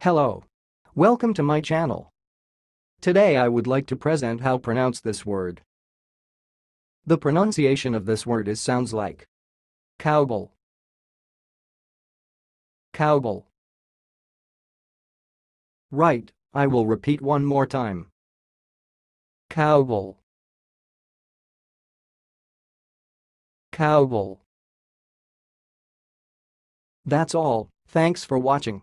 Hello. Welcome to my channel. Today I would like to present how pronounce this word. The pronunciation of this word is sounds like couble, couble. Right, I will repeat one more time. Couble, couble. That's all, thanks for watching.